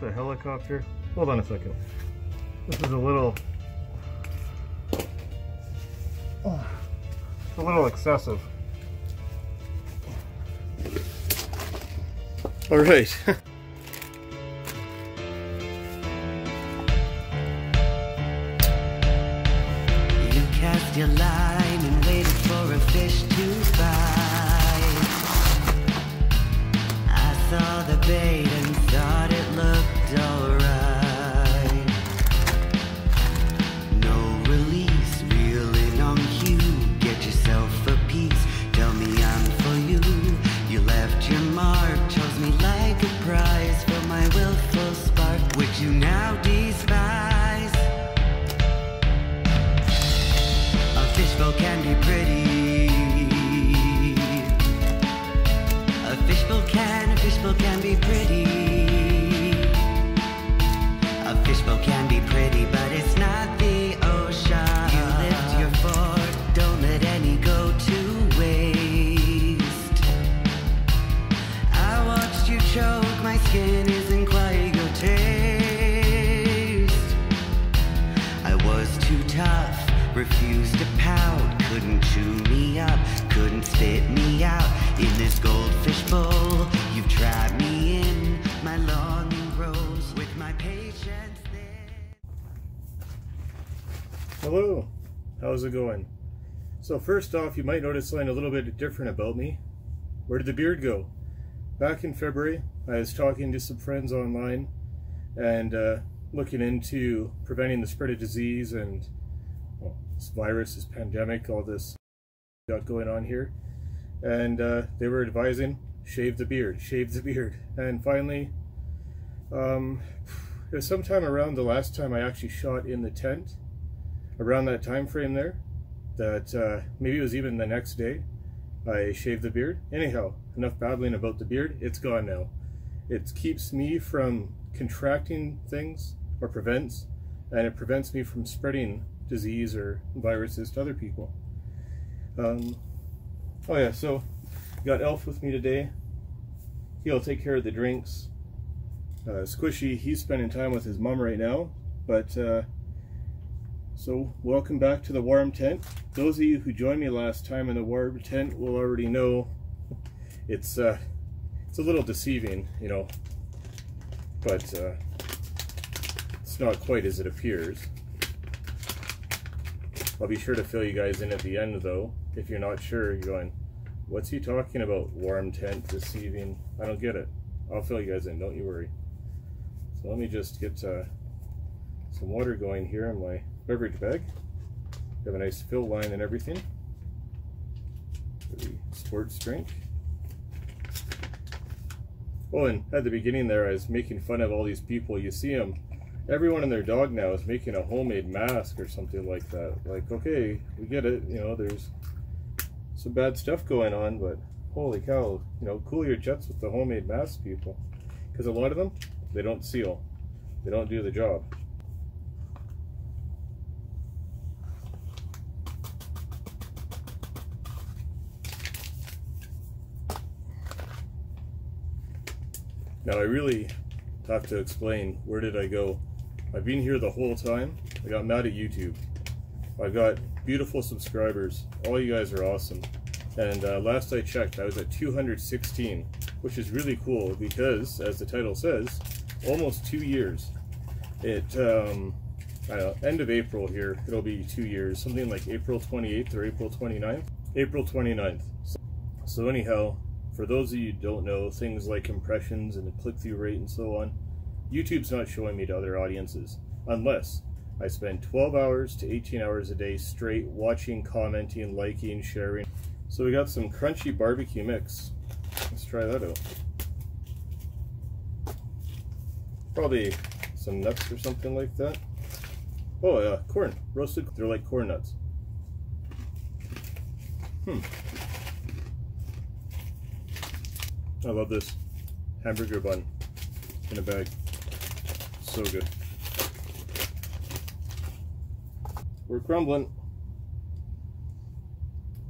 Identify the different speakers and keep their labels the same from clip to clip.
Speaker 1: the helicopter. Hold on a second. This is a little, oh, a little excessive. All right.
Speaker 2: You cast your line
Speaker 1: how's it going? So first off, you might notice something a little bit different about me. Where did the beard go? Back in February, I was talking to some friends online and uh, looking into preventing the spread of disease and well, this virus, this pandemic, all this got going on here. And uh, they were advising, shave the beard, shave the beard. And finally, um, it was sometime around the last time I actually shot in the tent around that time frame there that uh, maybe it was even the next day I shaved the beard. Anyhow, enough babbling about the beard. It's gone now. It keeps me from contracting things or prevents, and it prevents me from spreading disease or viruses to other people. Um, oh yeah, so got Elf with me today. He'll take care of the drinks. Uh, Squishy, he's spending time with his mom right now, but uh, so welcome back to the warm tent. Those of you who joined me last time in the warm tent will already know it's uh, it's a little deceiving, you know, but uh, it's not quite as it appears. I'll be sure to fill you guys in at the end though. If you're not sure, you're going, what's he talking about? Warm tent, deceiving? I don't get it. I'll fill you guys in, don't you worry. So let me just get uh, some water going here in my beverage bag. Have a nice fill line and everything. For the sports drink. Oh, and at the beginning there, I was making fun of all these people. You see them, everyone and their dog now is making a homemade mask or something like that. Like, okay, we get it. You know, there's some bad stuff going on, but holy cow, you know, cool your jets with the homemade mask people. Because a lot of them, they don't seal. They don't do the job. Now I really have to explain where did I go. I've been here the whole time. I got mad at YouTube. I've got beautiful subscribers. All you guys are awesome. And uh, last I checked, I was at 216, which is really cool because, as the title says, almost two years. It, um, know, end of April here, it'll be two years, something like April 28th or April 29th. April 29th. So, so anyhow, for those of you who don't know, things like impressions and the click-through rate and so on, YouTube's not showing me to other audiences, unless I spend 12 hours to 18 hours a day straight watching, commenting, liking, sharing. So we got some crunchy barbecue mix. Let's try that out. Probably some nuts or something like that. Oh, uh, corn. Roasted, they're like corn nuts. Hmm. I love this hamburger bun in a bag. So good. We're crumbling.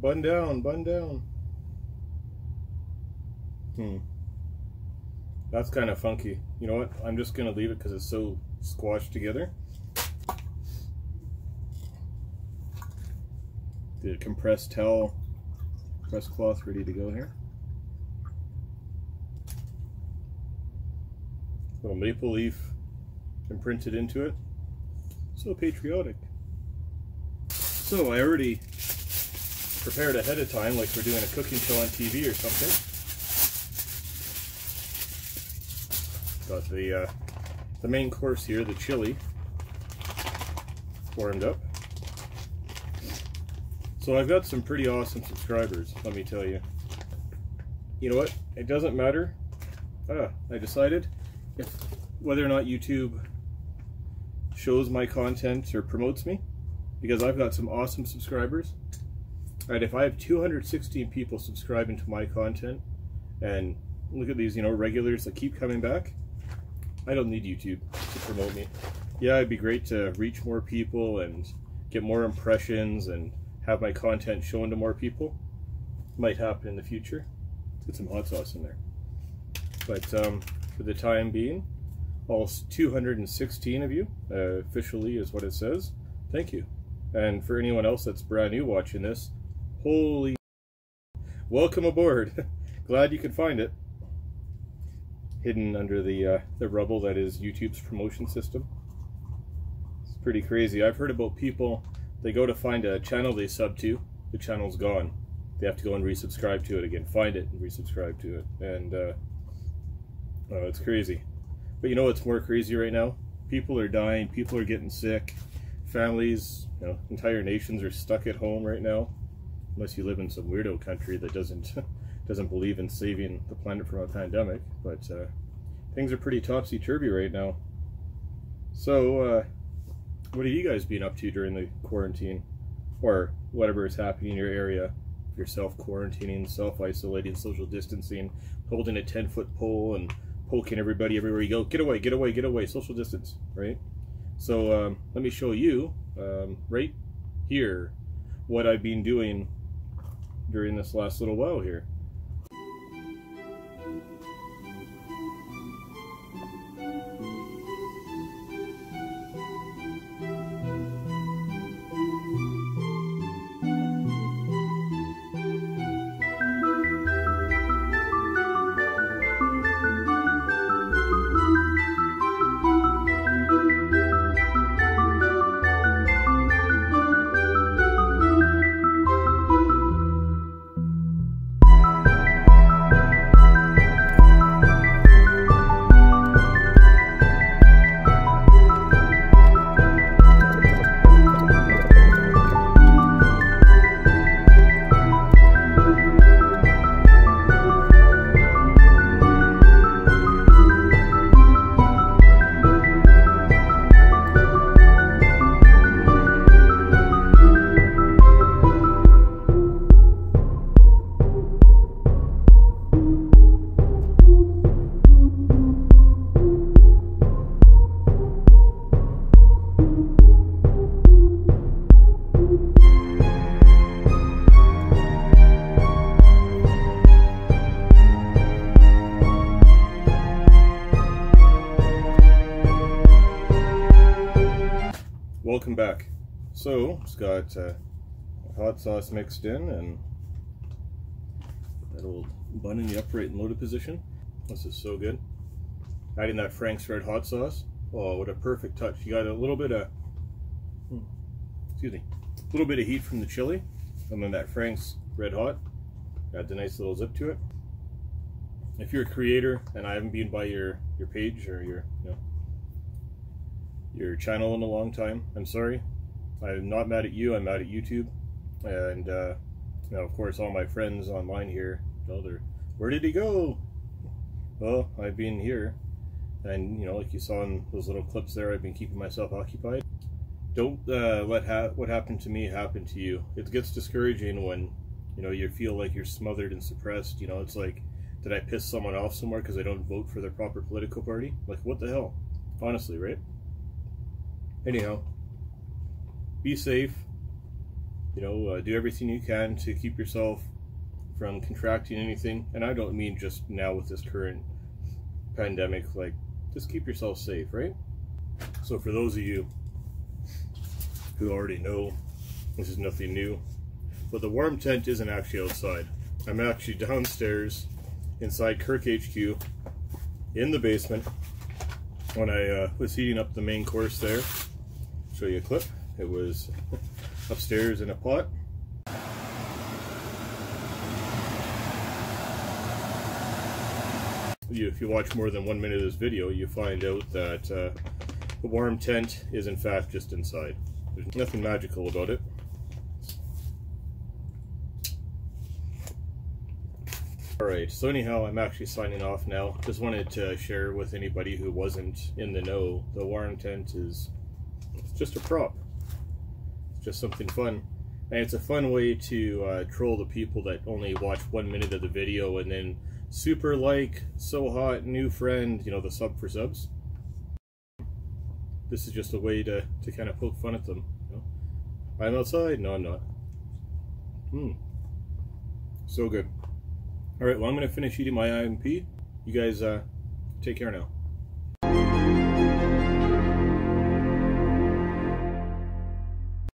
Speaker 1: Bun down, bun down. Hmm. That's kind of funky. You know what? I'm just gonna leave it because it's so squashed together. The compressed towel, press cloth ready to go here. Little maple leaf imprinted into it. So patriotic. So I already prepared ahead of time like we're doing a cooking show on TV or something. Got the, uh, the main course here, the chili, warmed up. So I've got some pretty awesome subscribers, let me tell you. You know what? It doesn't matter. Ah, I decided if whether or not YouTube shows my content or promotes me, because I've got some awesome subscribers. Right, if I have 216 people subscribing to my content, and look at these, you know, regulars that keep coming back, I don't need YouTube to promote me. Yeah, it'd be great to reach more people and get more impressions and have my content shown to more people. Might happen in the future. Get some hot sauce in there. But um, for the time being, all 216 of you, uh, officially is what it says, thank you. And for anyone else that's brand new watching this, holy welcome aboard. Glad you could find it. Hidden under the, uh, the rubble that is YouTube's promotion system. It's pretty crazy. I've heard about people, they go to find a channel they sub to, the channel's gone. They have to go and resubscribe to it again, find it and resubscribe to it. And uh, oh, it's crazy. But you know what's more crazy right now? People are dying, people are getting sick, families, you know, entire nations are stuck at home right now. Unless you live in some weirdo country that doesn't doesn't believe in saving the planet from a pandemic. But uh, things are pretty topsy-turvy right now. So, uh, what have you guys been up to during the quarantine? Or whatever is happening in your area? You're self-quarantining, self-isolating, social distancing, holding a 10-foot pole and poking everybody everywhere you go. Get away, get away, get away, social distance, right? So um, let me show you um, right here what I've been doing during this last little while here. So, it's got uh, hot sauce mixed in and that old bun in the upright and loaded position. This is so good. Adding that Frank's Red Hot Sauce. Oh, what a perfect touch. You got a little bit of, hmm, excuse me, a little bit of heat from the chili and then that Frank's Red Hot. Adds a nice little zip to it. If you're a creator and I haven't been by your, your page or your, you know, your channel in a long time. I'm sorry. I'm not mad at you. I'm mad at YouTube. And uh, now, of course, all my friends online here, well, they're, where did he go? Well, I've been here. And, you know, like you saw in those little clips there, I've been keeping myself occupied. Don't uh, let ha what happened to me happen to you. It gets discouraging when, you know, you feel like you're smothered and suppressed. You know, it's like, did I piss someone off somewhere because I don't vote for their proper political party? Like, what the hell? Honestly, right? anyhow, be safe. You know, uh, do everything you can to keep yourself from contracting anything. And I don't mean just now with this current pandemic, like, just keep yourself safe, right? So for those of you who already know, this is nothing new, but the warm tent isn't actually outside. I'm actually downstairs inside Kirk HQ in the basement when I uh, was heating up the main course there. Show you a clip. It was upstairs in a pot. You, if you watch more than one minute of this video, you find out that uh, the warm tent is in fact just inside. There's nothing magical about it. Alright, so anyhow, I'm actually signing off now. Just wanted to share with anybody who wasn't in the know, the warm tent is just a prop. Just something fun. And it's a fun way to uh, troll the people that only watch one minute of the video and then super like, so hot, new friend, you know, the sub for subs. This is just a way to, to kind of poke fun at them. You know? I'm outside? No, I'm not. Hmm. So good. Alright, well I'm going to finish eating my IMP. You guys uh, take care now.